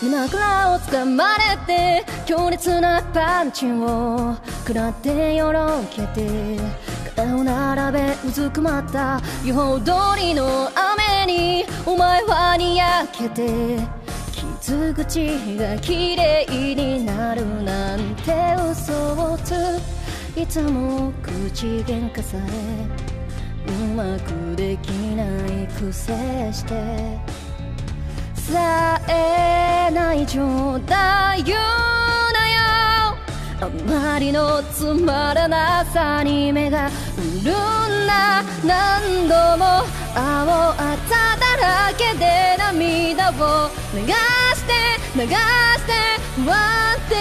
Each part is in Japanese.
胸ぐらを掴まれて強烈なパンチを食らってよろけて肩を並べうずくまった予報通りの雨にお前はにやけて傷口が綺麗になるなんて嘘をついつも口喧嘩されうまくできない癖してえない状態言うなよあまりのつまらなさに目がうるんだ。何度も青あざだらけで涙を流して流して不安定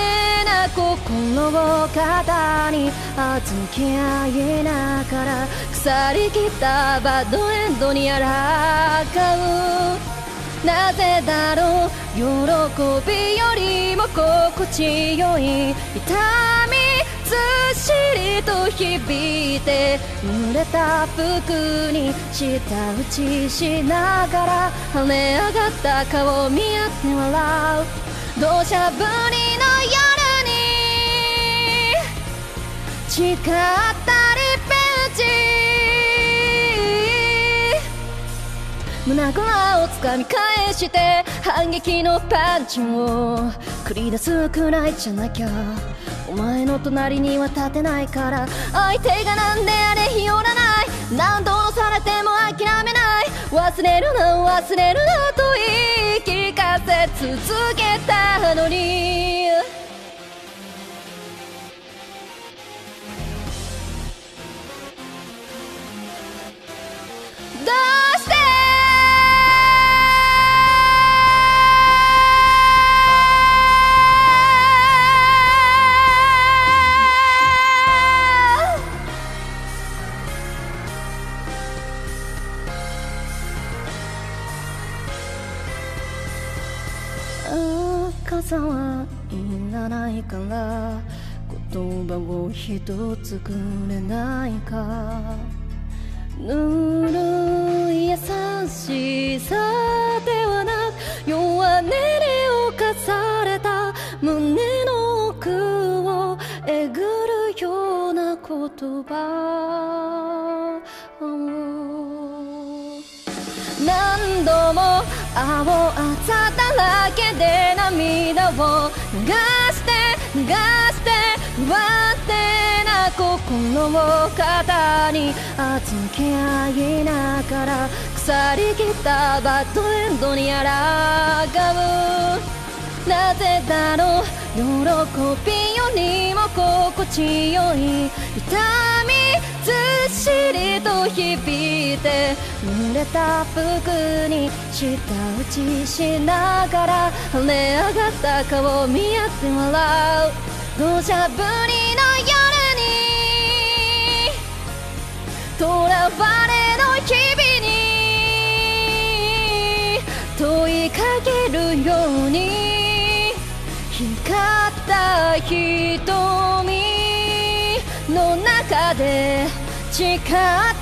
な心を肩に預け合いながら腐りきったバッドエンドにあらかう。なぜだろう？喜びよりも心地よい痛みずっしりと響いて濡れた服に舌打ちしながら跳ね上がった顔を見合って笑う。土砂降りの夜に誓ったリ胸ぐらを掴み返して反撃のパンチを繰り出すくらいじゃなきゃお前の隣には立てないから相手がなんであれ日和らない。何度押されても諦めない。忘れるな忘れるなと言い聞かせ続けたのに。傘はいらないから言葉を一つくれないか。ぬるい優しさではなく弱音に侵された胸の奥をえぐるような言葉。何度も青あざだらけで涙を流して流して不安定な心を肩に預け合いながら腐りきったバッドエンドにあらがうなぜだろう喜びよりも心地よい痛みずっしりと響いて濡れた服に舌打ちしながら跳ね上がった顔を見合って笑う。土砂降りの夜に囚われの日々に問いかけるように光った瞳の中で誓った